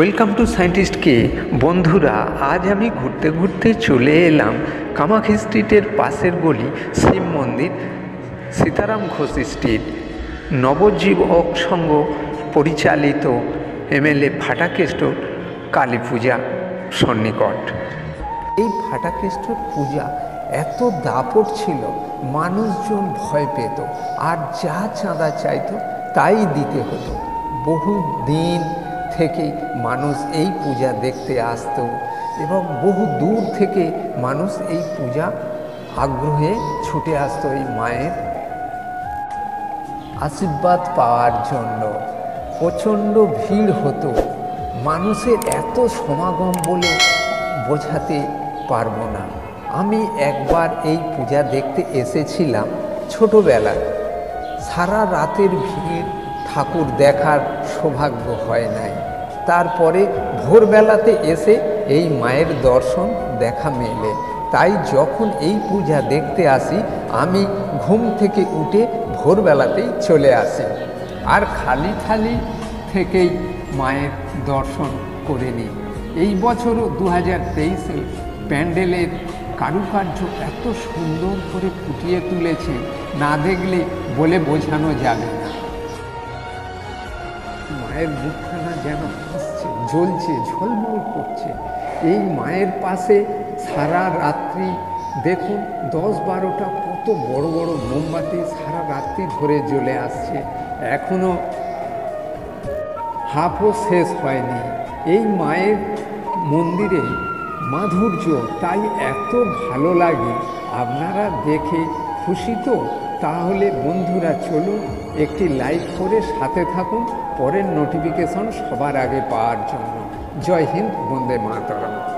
Welcome to সায়েন্টিস্টকে বন্ধুরা, আজ আমি ঘুরতে ঘুরতে চলে এলাম কামাখ্যা স্ট্রিটের পাশের গলি শিব মন্দির, সীতারাম ঘোষ স্ট্রিট। নবজীবক সংঘ পরিচালিত এমএলএ ফাটাকেষ্ট কালী পূজা সন্নিকট। এই ফাটাকেষ্টর পূজা এত দাপট ছিল, মানুষজন ভয় পেত, আর যা চাঁদা চাইতো তাই দিতে হতো। বহু দিন থেকেই মানুষ এই পূজা দেখতে আসতো এবং বহু দূর থেকে মানুষ এই পূজা আগ্রহে ছুটে আসতো এই মায়ের আশীর্বাদ পাওয়ার জন্য। প্রচণ্ড ভিড় হতো। মানুষের এত সমাগম বলে বোঝাতে পারব না। আমি একবার এই পূজা দেখতে এসেছিলাম ছোটোবেলায়। সারা রাতের ভিড় ঠাকুর দেখার সৌভাগ্য হয় নাই। তারপরে ভোরবেলাতে এসে এই মায়ের দর্শন দেখা মেলে। তাই যখন এই পূজা দেখতে আসি, আমি ঘুম থেকে উঠে ভোরবেলাতেই চলে আসি আর খালি খালি থেকেই মায়ের দর্শন করে নিই। এই বছরও দু হাজার তেইশে প্যান্ডেলের কারুকার্য এত সুন্দর করে ফুটিয়ে তুলেছে, না দেখলে বলে বোঝানো যাবে না। মায়ের মুখখানা যেন হাসছে জ্বলছে, ঝলমল করছে। এই মায়ের পাশে সারা রাত্রি, দেখুন, দশ বারোটা কত বড় বড় মোমবাতি সারা রাত্রি ধরে জ্বলে আসছে। এখনও হাফও শেষ হয়নি। এই মায়ের মন্দিরে মাধুর্য, তাই এত ভালো লাগে। আপনারা দেখে খুশি তো? তাহলে বন্ধুরা, চলুন একটি লাইক করে সাথে থাকুন, পরের নোটিফিকেশন সবার আগে পাওয়ার জন্য। জয় হিন্দ, বন্দে মাতরম।